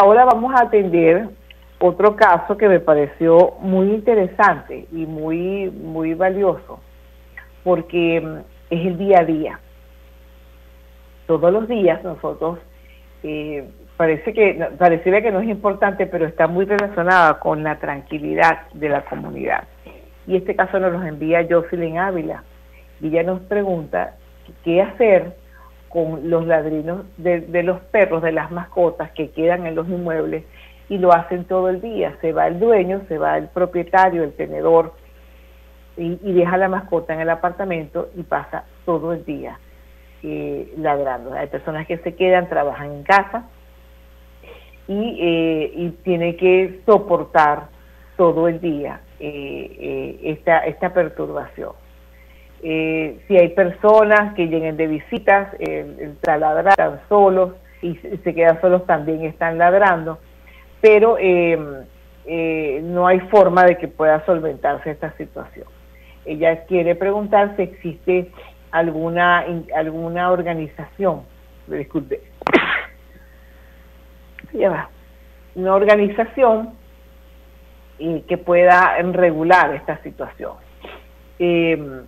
Ahora vamos a atender otro caso que me pareció muy interesante y muy, muy valioso, porque mm, es el día a día. Todos los días nosotros, eh, parece que, pareciera que no es importante, pero está muy relacionada con la tranquilidad de la comunidad. Y este caso nos lo envía Jocelyn Ávila, y ella nos pregunta qué hacer con los ladrinos de, los perros, de las mascotas que quedan en los inmuebles y lo hacen todo el día. Se va el dueño, se va el propietario, el tenedor y, deja la mascota en el apartamento y pasa todo el día eh, ladrando. Hay personas que se quedan, trabajan en casa y, eh, y tiene que soportar todo el día esta, esta perturbación. Eh, si hay personas que lleguen de visitas, el, ladrar, están solos y se quedan solos también están ladrando, pero eh, no hay forma de que pueda solventarse esta situación. Ella quiere preguntar si existe alguna alguna organización, disculpe, una organización eh, que pueda regular esta situación. Eh.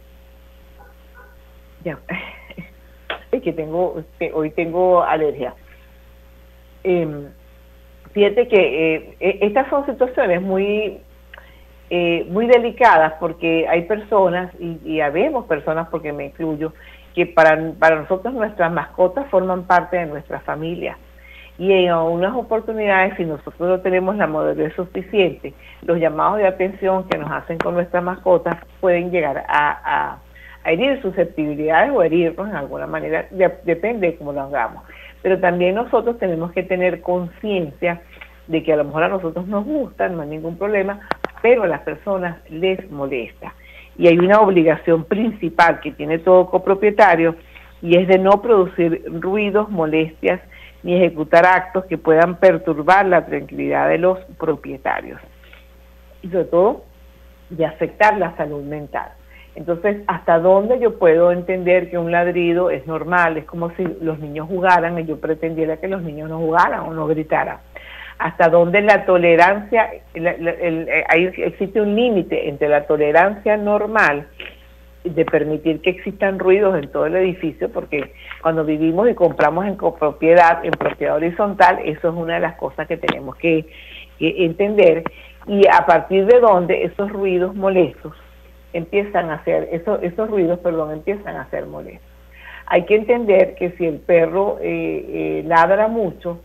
Es que tengo, hoy tengo alergia. Eh, fíjate que eh, e, estas son situaciones muy, eh, muy delicadas porque hay personas, y, y habemos personas, porque me incluyo, que para, para nosotros nuestras mascotas forman parte de nuestra familia. Y en algunas oportunidades, si nosotros no tenemos la madurez suficiente, los llamados de atención que nos hacen con nuestras mascotas pueden llegar a herir susceptibilidades o herirnos en alguna manera, depende de cómo lo hagamos. Pero también nosotros tenemos que tener conciencia de que a lo mejor a nosotros nos gusta, no hay ningún problema, pero a las personas les molesta. Y hay una obligación principal que tiene todo copropietario y es de no producir ruidos, molestias ni ejecutar actos que puedan perturbar la tranquilidad de los propietarios. Y sobre todo, de afectar la salud mental. Entonces, ¿hasta dónde yo puedo entender que un ladrido es normal? Es como si los niños jugaran y yo pretendiera que los niños no jugaran o no gritaran. ¿Hasta dónde la tolerancia, eh, ahí existe un límite entre la tolerancia normal de permitir que existan ruidos en todo el edificio, porque cuando vivimos y compramos en copropiedad, en propiedad horizontal, eso es una de las cosas que tenemos que, entender, y a partir de dónde esos ruidos molestos empiezan a hacer, esos, esos ruidos, perdón, empiezan a ser molestos. Hay que entender que si el perro eh, eh, ladra mucho,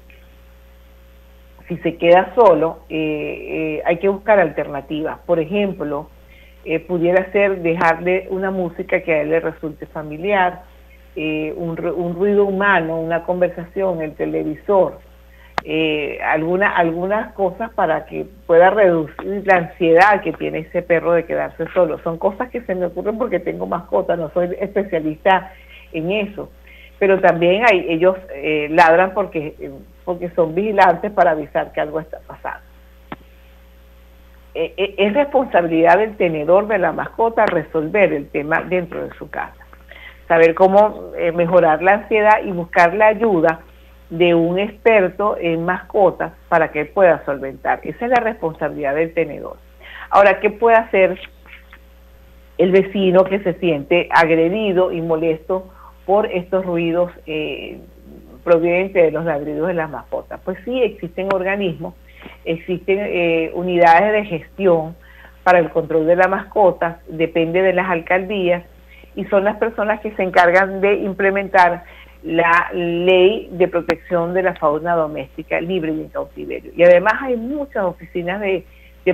si se queda solo, eh, hay que buscar alternativas. Por ejemplo, pudiera ser dejarle una música que a él le resulte familiar, un, un ruido humano, una conversación, el televisor, eh, alguna, algunas cosas para que pueda reducir la ansiedad que tiene ese perro de quedarse solo. Son cosas que se me ocurren porque tengo mascota, no soy especialista en eso. Pero también hay, ellos eh, ladran porque, porque son vigilantes para avisar que algo está pasando. Eh, es responsabilidad del tenedor de la mascota resolver el tema dentro de su casa. Saber cómo mejorar la ansiedad y buscar la ayuda de un experto en mascotas para que pueda solventar. Esa es la responsabilidad del tenedor. Ahora, ¿qué puede hacer el vecino que se siente agredido y molesto por estos ruidos eh, provenientes de los ladridos de las mascotas? Pues sí, existen organismos, existen eh, unidades de gestión para el control de la mascota, depende de las alcaldías, y son las personas que se encargan de implementar la ley de protección de la fauna doméstica libre y en cautiverio. Y además hay muchas oficinas de,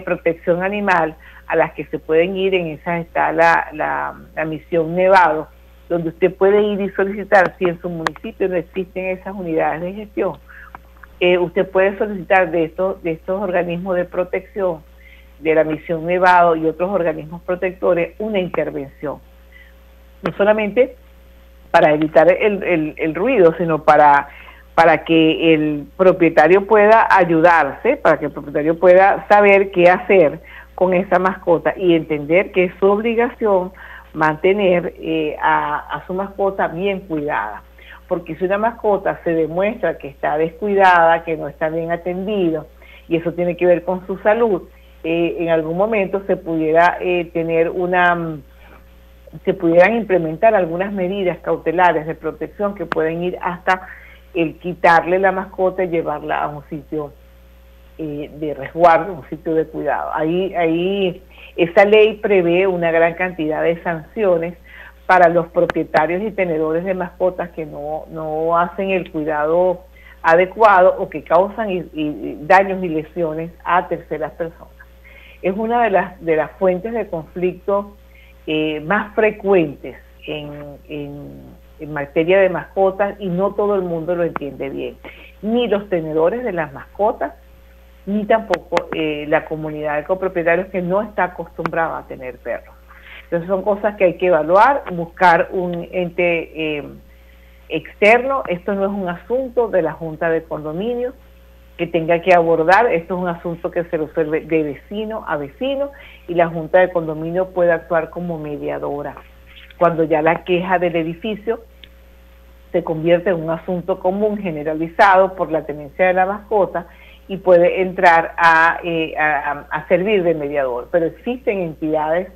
protección animal a las que se pueden ir, en esas está la, la, misión Nevado, donde usted puede ir y solicitar, si en su municipio no existen esas unidades de gestión, usted puede solicitar de estos, de estos organismos de protección, de la misión Nevado y otros organismos protectores, una intervención. No solamente para evitar el, el, ruido, sino para, para que el propietario pueda ayudarse, para que el propietario pueda saber qué hacer con esa mascota y entender que es su obligación mantener eh, a, su mascota bien cuidada. Porque si una mascota se demuestra que está descuidada, que no está bien atendido, y eso tiene que ver con su salud, eh, en algún momento se pudiera eh, tener una, se pudieran implementar algunas medidas cautelares de protección que pueden ir hasta el quitarle la mascota y llevarla a un sitio de resguardo, un sitio de cuidado. Ahí, ahí esa ley prevé una gran cantidad de sanciones para los propietarios y tenedores de mascotas que no, no hacen el cuidado adecuado o que causan daños y lesiones a terceras personas. Es una de las, de las fuentes de conflicto eh, más frecuentes en, en materia de mascotas y no todo el mundo lo entiende bien. Ni los tenedores de las mascotas, ni tampoco eh, la comunidad de copropietarios que no está acostumbrada a tener perros. Entonces son cosas que hay que evaluar, buscar un ente eh, externo. Esto no es un asunto de la Junta de Condominios que tenga que abordar, esto es un asunto que se resuelve de vecino a vecino y la Junta de Condominio puede actuar como mediadora. Cuando ya la queja del edificio se convierte en un asunto común generalizado por la tenencia de la mascota, y puede entrar eh, a, a, servir de mediador. Pero existen entidades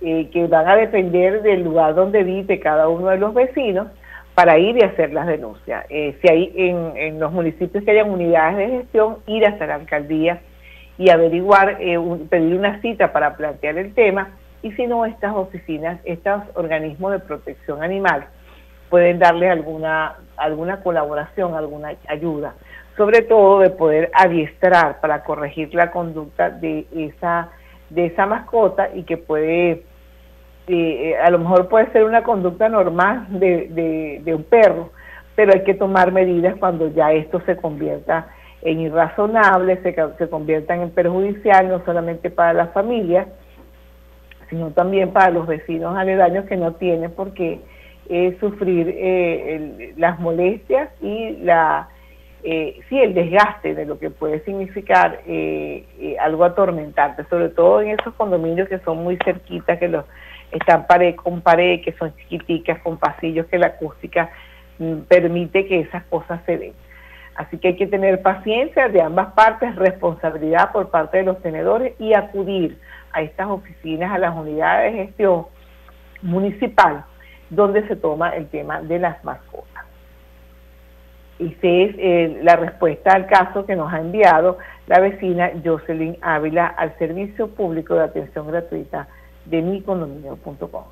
eh, que van a depender del lugar donde vive cada uno de los vecinos para ir y hacer las denuncias. Eh, si hay en, en, los municipios que hayan unidades de gestión, ir hasta la alcaldía y averiguar, pedir una cita para plantear el tema, y si no, estas oficinas, estos organismos de protección animal pueden darle alguna, alguna colaboración, alguna ayuda sobre todo de poder adiestrar para corregir la conducta de esa, de esa mascota y que puede, eh, eh, a lo mejor puede ser una conducta normal de, de, un perro, pero hay que tomar medidas cuando ya esto se convierta en irrazonable, se, se convierta en perjudicial, no solamente para la familia, sino también para los vecinos aledaños que no tienen por qué eh, sufrir las molestias y la eh, sí el desgaste de lo que puede significar eh, algo atormentante, sobre todo en esos condominios que son muy cerquitas, que los están pared con pared, que son chiquiticas, con pasillos, que la acústica mm, permite que esas cosas se den. Así que hay que tener paciencia de ambas partes, responsabilidad por parte de los tenedores y acudir a estas oficinas, a las unidades de gestión municipal, donde se toma el tema de las mascotas y es eh, la respuesta al caso que nos ha enviado la vecina Jocelyn Ávila al Servicio Público de Atención Gratuita de mi micondominio.com.